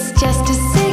It's just a sin.